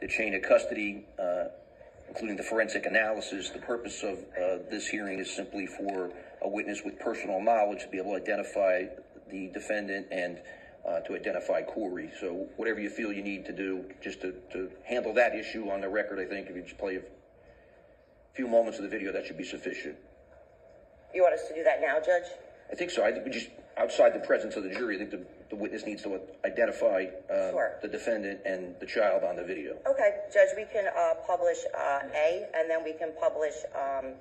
the chain of custody, uh, including the forensic analysis. The purpose of uh, this hearing is simply for a witness with personal knowledge to be able to identify the defendant and uh, to identify Corey. So whatever you feel you need to do just to, to handle that issue on the record, I think if you just play a few moments of the video, that should be sufficient. You want us to do that now, Judge? I think so. I think we just, outside the presence of the jury, I think the, the witness needs to identify uh, Sure. the defendant and the child on the video. Okay, Judge, we can uh, publish uh, A, and then we can publish, um,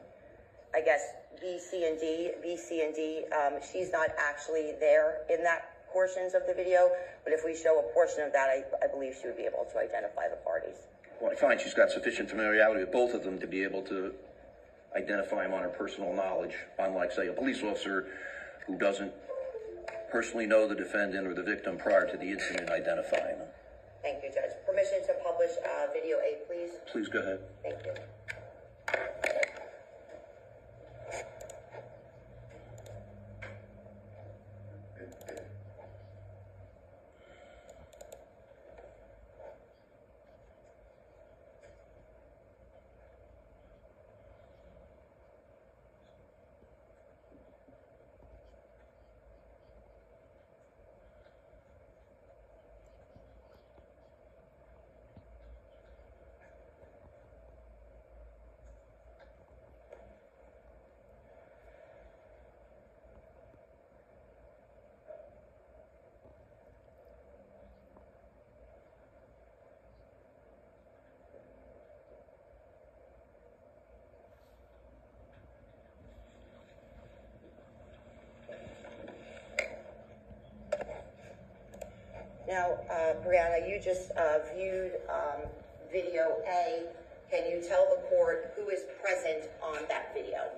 I guess, B, C, and D. B, C, and D, um, she's not actually there in that portions of the video, but if we show a portion of that, I, I believe she would be able to identify the parties. Well, I find she's got sufficient familiarity with both of them to be able to identify them on her personal knowledge, unlike, say, a police officer who doesn't personally know the defendant or the victim prior to the incident identifying them. Thank you, Judge. Permission to publish uh, video A, please? Please go ahead. Thank you. Now, uh, Brianna, you just uh, viewed um, video A. Can you tell the court who is present on that video?